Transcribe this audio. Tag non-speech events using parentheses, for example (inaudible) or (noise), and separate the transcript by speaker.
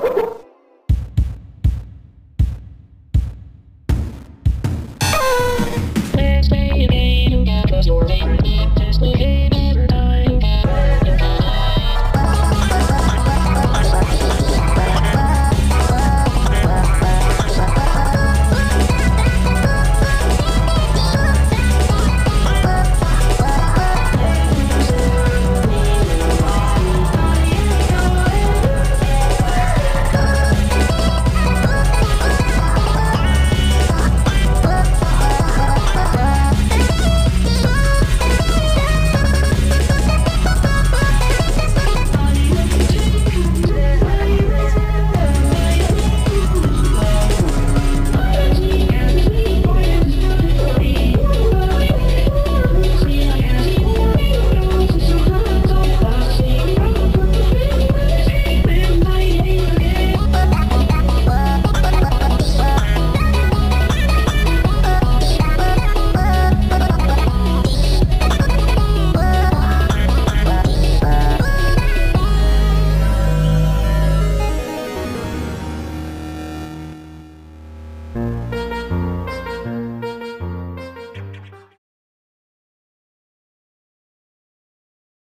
Speaker 1: you (laughs) Thank you.